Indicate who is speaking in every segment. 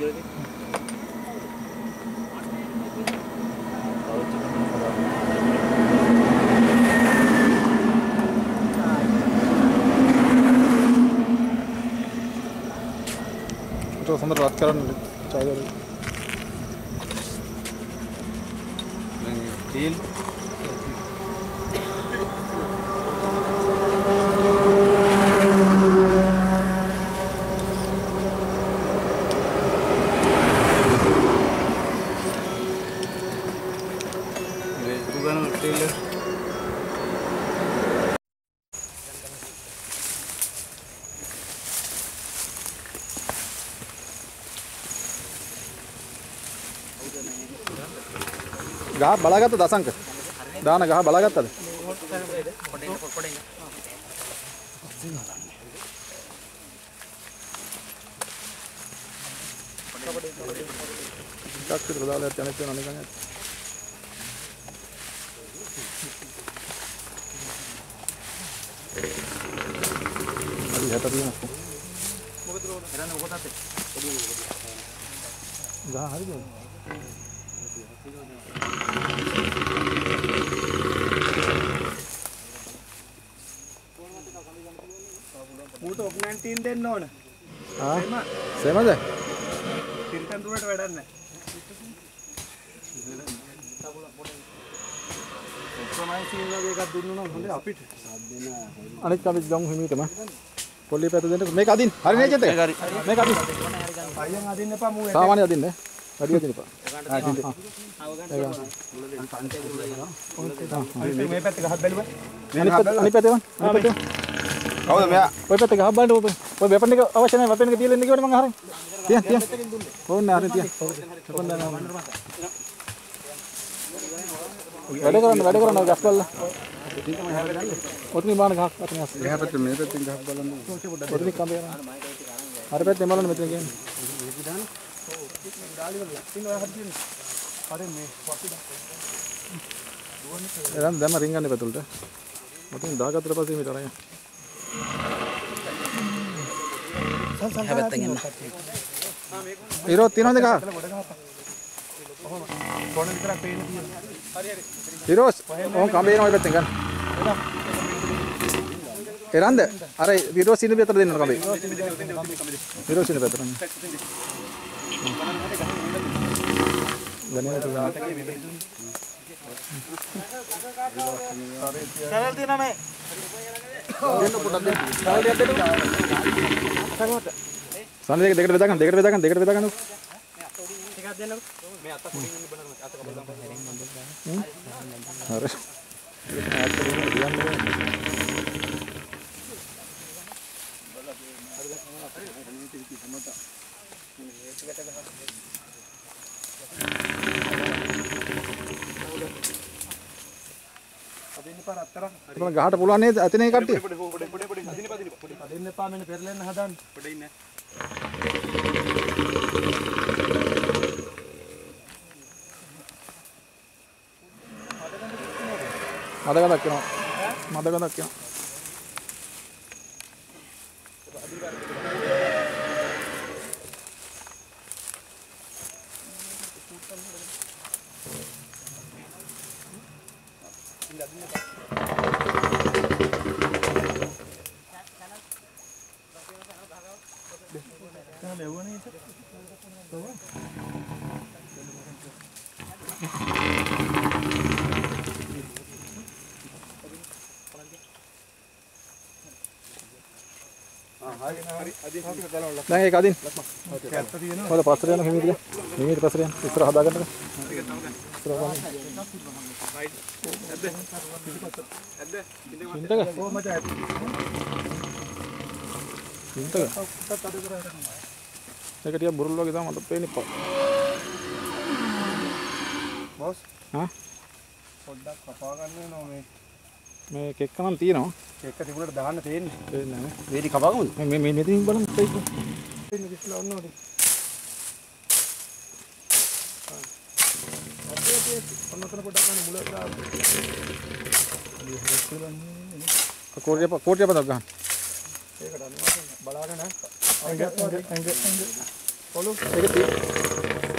Speaker 1: 안 이러지?
Speaker 2: तो सुंदर बात कर चाहिए
Speaker 3: डील
Speaker 2: गहा बड़ा तो दस अंक। दान गहा बड़ा तो हरी
Speaker 4: ඔක්නැන්ටීන් දෙන්න ඕන.
Speaker 2: ආ? සේමද?
Speaker 4: එකක් දුන්න හොඳ අපිට.
Speaker 2: අනිත් අපි ගමු හිමීටම පොල්ලිය පැත්ත දෙන්න. මේක අදින් හරි නේද චෙත් එක
Speaker 4: මේක
Speaker 2: අදින්
Speaker 4: අයන් අදින්න එපා මූ සාමාන්‍ය
Speaker 2: අදින්න. වැඩි අදින්න එපා.
Speaker 4: මේ පැත්ත ගහත් බැලුව
Speaker 2: අනිත් පැත්ත අනිත් පැත්තේ වන්. අනිත් පැත්තේ කවුද මෙයා ඔය පැත්ත ගහ බලන්න ඔය ඔය වෙපන් එක අවශ්‍ය නැහැ වෙපන් එක තියලා ඉන්න කිව්වට මං අහරේ තියන් තියන් ඕන්න හරි තියන් වෙපන් දාන්න
Speaker 4: වැඩ කරන්න
Speaker 2: වැඩ කරන්න ගස් කල්ලා ඔතනින් බාන ගහක් අතන ගස් එහා
Speaker 3: පැත්තේ මේ පැත්තෙන් ගහක් බලන්න
Speaker 4: ඔතනින්
Speaker 2: කම්බේ යනවා හරි පැත්තේ බලන්න මෙතන කියන්නේ
Speaker 4: එරන්
Speaker 2: දැම්ම රින්ගන්න පැතුලට මතින් දාගත්තට පස්සේ මේ තරය
Speaker 4: හැබැත්තෙන් එන්න ඉරෝත් තියනවද ගහ කොන විතරක් පේන තියෙන
Speaker 2: ඉරෝස් ඕන් කම්බේ එනවා ඔය පැත්තෙන් ගන්න
Speaker 4: එරන්ද
Speaker 2: අර ඉරෝස් ඉන්න පැත්තට දෙන්න කම්බේ ඉරෝස් ඉන්න පැත්තට ගණේ
Speaker 4: සරල් තියෙන මේ
Speaker 2: සන්න දෙක දෙකට බෙදාගන්න දෙකට බෙදාගන්න දෙකට බෙදාගන්න එකක් දෙන්නකෝ මේ අත කුඩින් ඉන්න බලන්න අත හරි
Speaker 4: අදින්න එපා රත්තරන්
Speaker 2: එතන ගහට පුළුවන් නේද? අතනේ කට්ටිය
Speaker 4: අදින්න එපා මෙන්න පෙරලෙන්න හදන්න පොඩ ඉන්න
Speaker 2: මද ගඳක් එනවා. नहीं एक आदि।
Speaker 4: मतलब
Speaker 2: पास रहे ना के तो पास इस तरह
Speaker 4: ඉස්සර හදාගන්න
Speaker 2: ඉන්ටක
Speaker 4: කොහමද ඇති
Speaker 2: ඉන්ටක ඒක ටික බුරුල් වගේ තමයි මට පේන්නේ පො
Speaker 4: බොස්
Speaker 2: හා
Speaker 4: පොඩ්ඩක් කපා ගන්න වෙනවා මේ
Speaker 2: මේ කෙක්ක නම් තියෙනවා
Speaker 4: එක තිබුණට දාන්න තියෙන්නේ
Speaker 2: පේන්නේ නැහැ
Speaker 1: වේදි කපාගමුද
Speaker 2: නේ මේ මේ මෙතනින් බලන්න ඒක
Speaker 4: ඉන්න කිස්ලා ඔන්න
Speaker 2: कोट जब कोट जब दबगा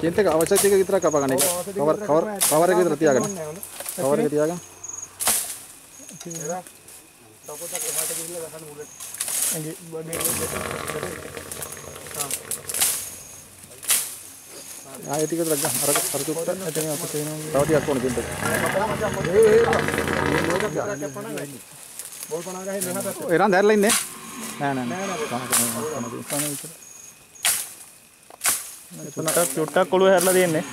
Speaker 2: चिंते का आवश्यक चीज़ कितना कपा गाने का खबर खबर खबर की? तरह त्यागन
Speaker 5: खबर की
Speaker 2: त्यागन
Speaker 4: डॉक्टर तक हमारे के लिए रखना बुलेट ආයෙ
Speaker 2: ටික විතරක් ගන්න. අර අර චුට්ට
Speaker 4: එතන අපිට එනවා
Speaker 5: තව
Speaker 2: ටිකක් ඕන කේන්ත එක.
Speaker 4: බෝල් පනා ගහේ මෙහා පැත්ත
Speaker 2: එරන් දැරලා ඉන්නේ. නෑ නෑ නෑ.
Speaker 4: කන කන කන
Speaker 5: කන විතර චුට්ටක් චුට්ටක් ඔළුව හැරලා තියෙන්නේ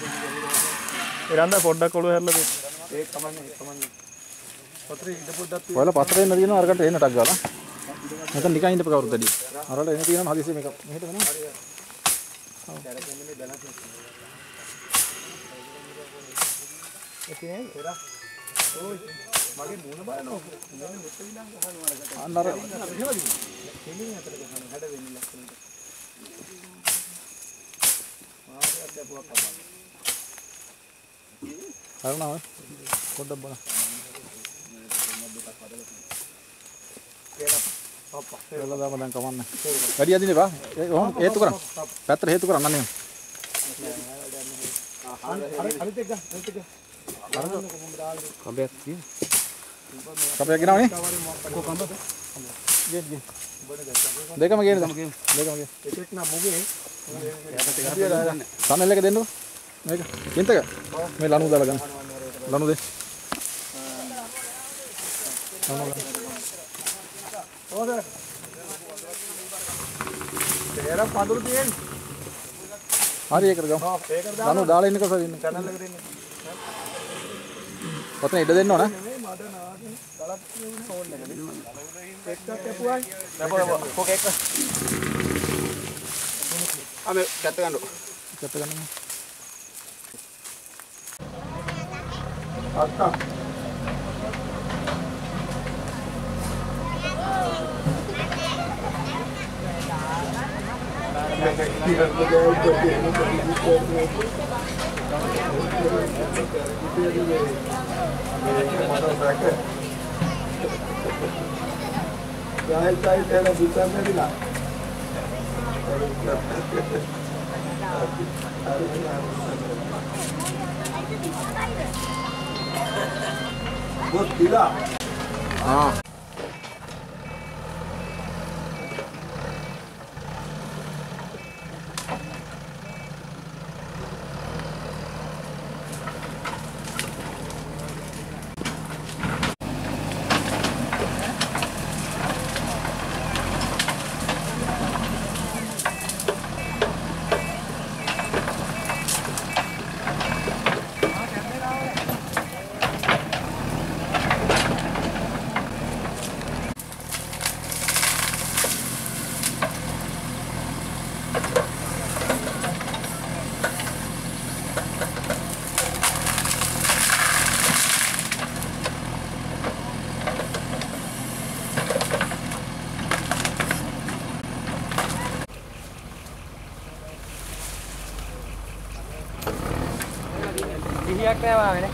Speaker 5: එරන්දා පොඩ්ඩක් ඔළුව හැරලා තියෙන්නේ
Speaker 4: ඒක කමන්නේ ඒක කමන්නේ පතරේ ඉඳ පොඩ්ඩක් ඔයාලා පස්සට එන්න
Speaker 2: තියෙනවා අරකට එන්න ටක් ගාලා.
Speaker 4: නැත්නම් නිකන්
Speaker 2: ඉඳපු කවුරුත් වැඩි. අරවල එන්න තියෙනවා හදිස්සිය මේක මෙහෙට වෙනවා.
Speaker 4: තියෙන්නේ එරා ඕයි මගේ මූණ
Speaker 2: ಅಣ್ಣ ಕೊಡ್ಡಬ್ಬಣ
Speaker 4: ಎಲ್ಲದ
Speaker 2: ಬಂದ ಕಮನ್ನ ಕಡಿ ಅದಿನಿ ಬಾ ಹೋಂ ಏತುಕರ ಪತ್ರ ಏತುಕರ ಅಣ್ಣ ನೀವು
Speaker 4: ಅರಿತೆಗ ಅರಿತೆಗ එක
Speaker 1: කබයක් තියෙන.
Speaker 4: කපයක් ගෙනවනේ.
Speaker 2: ගේ ගේ.
Speaker 4: දෙකම
Speaker 2: ගේන්න දෙකම ගේ.
Speaker 4: එකෙක් නම් මුගේ
Speaker 2: සනල් එක දෙන්නකෝ. මේක. කින්තක.
Speaker 4: මේ
Speaker 2: ලනු දාලා ගන්න.
Speaker 4: ලනු
Speaker 2: දෙන්න.
Speaker 4: ඕද තේර පඳුරු තියෙන්නේ
Speaker 2: හරි ඒකට ගමු.
Speaker 4: ඒකට දාන්න ලනු දාලා
Speaker 2: ඉන්නකෝ සර් ඉන්න. channel
Speaker 4: එකට එන්නේ
Speaker 2: ඔතන ඉඩ දෙන්න ඕන.
Speaker 4: නෙමෙයි මඩ නාගෙන බලක් කියුනේ ෆෝන් එකනේ එක්කක් කැපුවයි දැපුවා
Speaker 1: කොකෙක්
Speaker 4: ආ මේ
Speaker 3: කැත්ත ගන්න.
Speaker 2: කැප ගන්න.
Speaker 4: අක්කා
Speaker 6: Dahil tayo चाय चाय तेरा दूसरा में भी ला
Speaker 4: वो पीला
Speaker 2: हाँ।
Speaker 1: golpeaba, ¿verdad?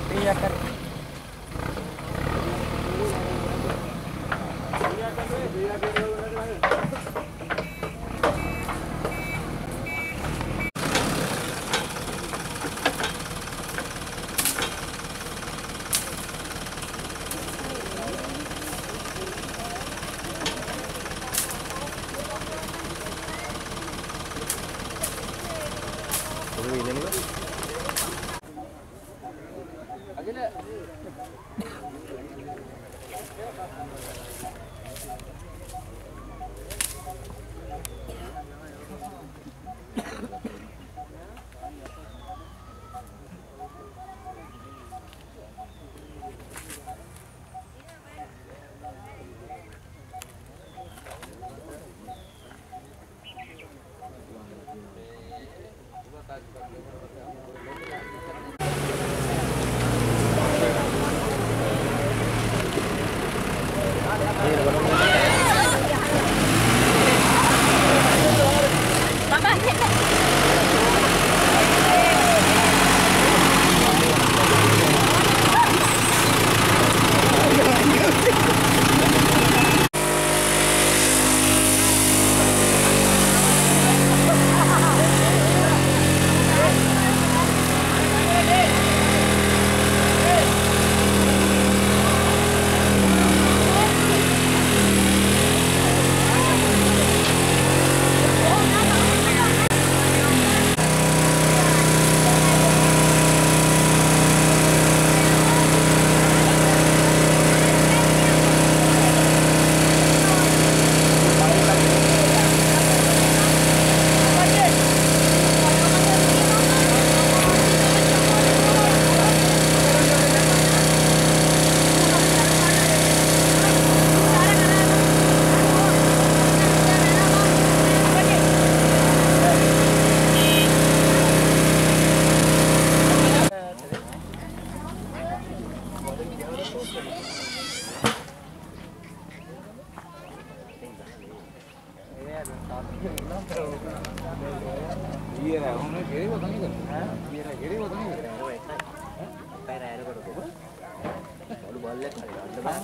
Speaker 1: Kalau boleh kalau ada bang.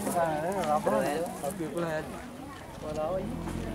Speaker 1: Tapi pula ya. Kalau ini.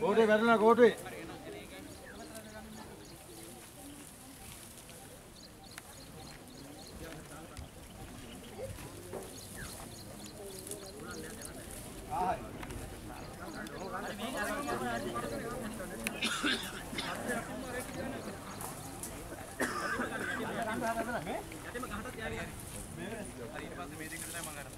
Speaker 1: කෝටේ වැටුණා කෝටේ යටම ගහටත් යාවි හරි මේ හරි ඊට පස්සේ මේ දෙකට තමයි මම ගන්න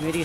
Speaker 1: मेरी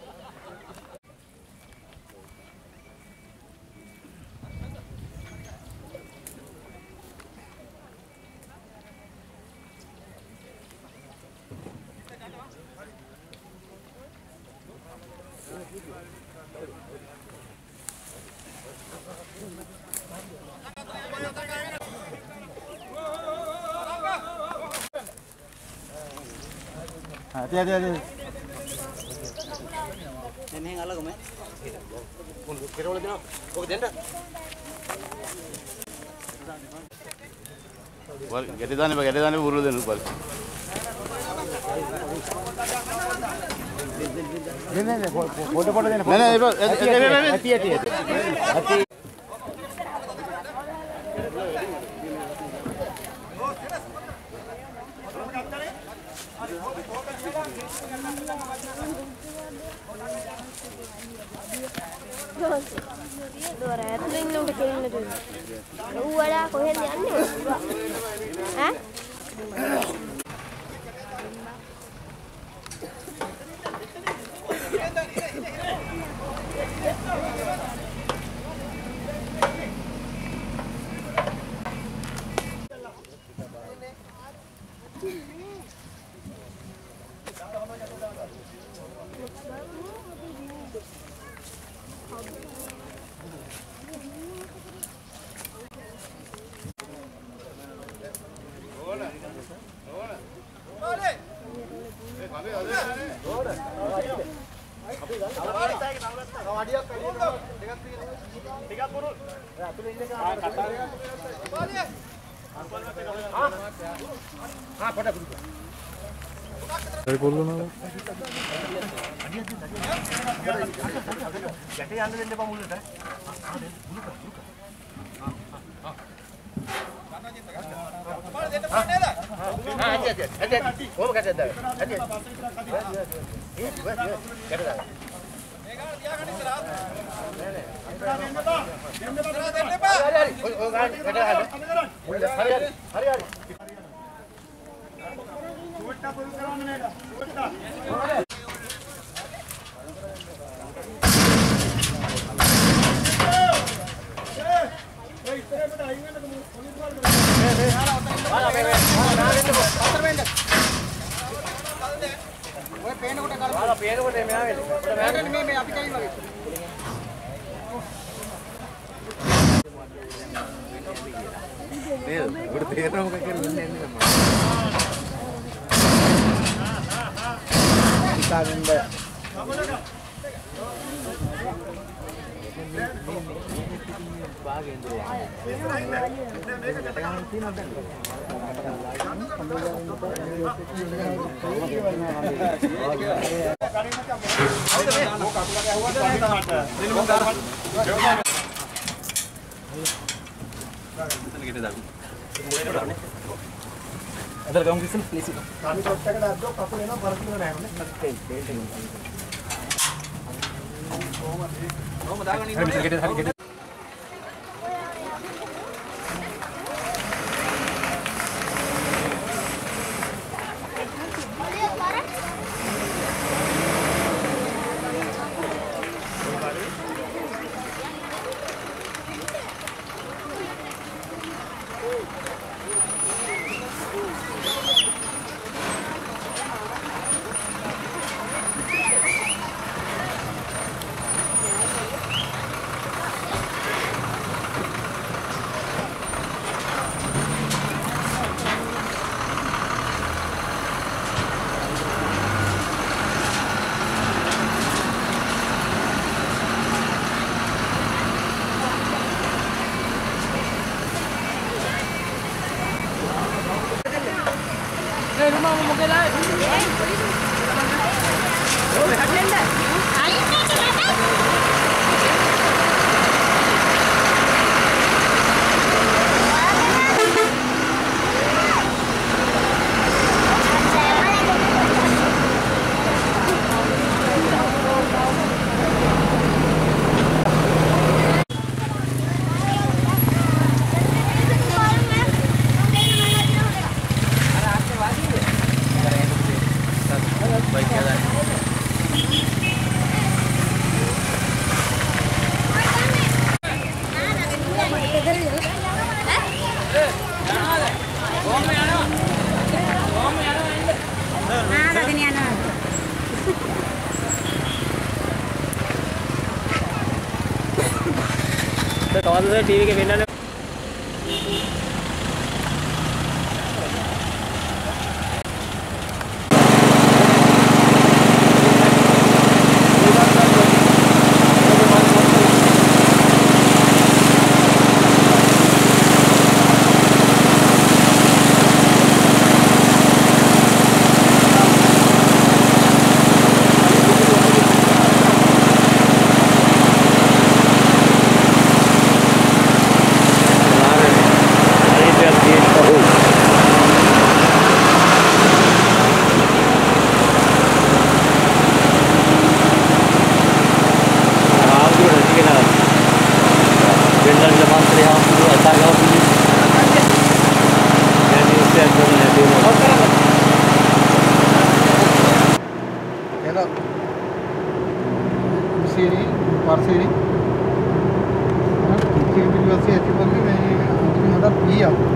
Speaker 1: hati hati hati ini yang alag kemana? Kira boleh dina, kau jenda.
Speaker 3: Wal, gede dana, gede dana, buru dana, wal. नहीं नहीं
Speaker 1: फोटो फोटो देना
Speaker 3: नहीं नहीं ऐसी
Speaker 1: ऐसी ऐसी
Speaker 4: हरियाणा වෙන්න. ඔය පේන කොට කරමු. ආලා පේන කොට මෙයා වෙන්න. මෙයාට මේ මේ අපි කලින් වගේ. නේද? උඩ තේරෙනවා මොකක් කරන්නේ නැහැ නේද?
Speaker 1: ඇදලා ගමු කිසිම ප්ලීස් එක.
Speaker 4: කණි ෂොට් එකට අද්දෝ කකුල එනවා පරතිල නෑ නේ. ටේල් ටේල් ටේල්. කොහොමද? කොහොමද දාගන්නේ? හරි
Speaker 1: ගෙට හරි ගෙට. tiene
Speaker 7: ശരി പാർശ്ശേരി തൃശ്ശൂർ തിരുവാസി ഏറ്റുപള്ളി മുതിരിമല പി ആവും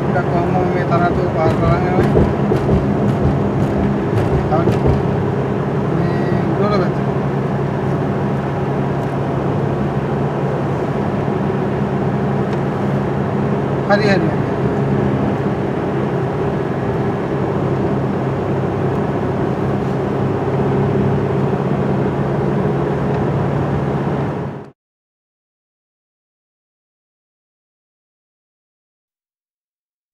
Speaker 7: ഇവിടെ കോമേ തറത്ത് പാറങ്ങനെ ഇവിടെ വെച്ചു ഹരി ഹരി